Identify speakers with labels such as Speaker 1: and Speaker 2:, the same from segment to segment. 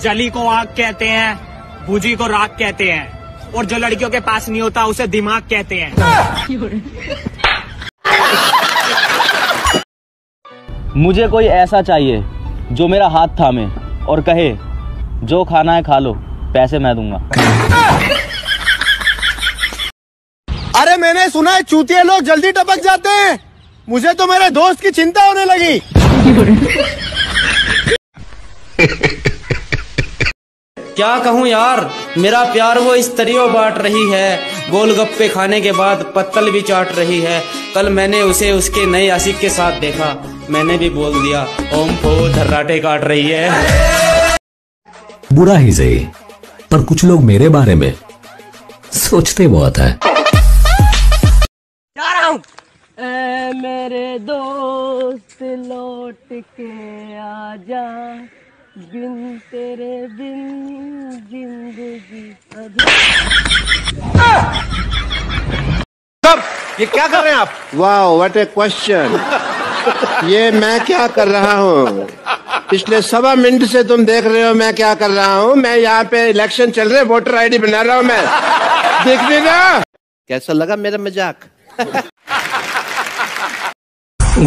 Speaker 1: जली को आग कहते हैं भूजी को राग कहते हैं और जो लड़कियों के पास नहीं होता उसे दिमाग कहते हैं।
Speaker 2: मुझे कोई ऐसा चाहिए जो मेरा हाथ थामे और कहे जो खाना है खा लो पैसे मैं दूँगा।
Speaker 3: अरे मैंने सुना है चूतिए लोग जल्दी टपक जाते हैं। मुझे तो मेरे दोस्त की चिंता होने लगी।
Speaker 4: क्या कहूँ यार? मेरा प्यार वो इस तरियो बांट रही है। गोलगप्पे खाने के बाद पत्तल भी चाट रही है। कल मैंने उसे उसके नए आशिक के साथ देखा। मैंने भी बोल दिया ओम फो धर्राटे काट रही है।
Speaker 5: बुरा ही सही पर कुछ लोग मेरे बारे में सोचते बहुत है।
Speaker 6: ए मेरे दोस्त लौट के आजा बिन तेरे बिन ज़िंदगी
Speaker 3: ये क्या कर रहे हैं आप? वाह व्हाट ए क्वेश्चन ये मैं क्या कर रहा हूँ? पिछले सवा मिनट से तुम देख रहे हो मैं क्या कर रहा हूँ। मैं यहाँ पे इलेक्शन चल रहे वोटर आईडी बना रहा हूँ मैं। देख ना कैसा लगा मेरा मज़ाक?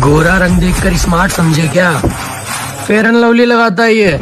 Speaker 6: गोरा रंग देखकर स्मार्ट समझे क्या? फेयर एंड लवली लगाता है ये।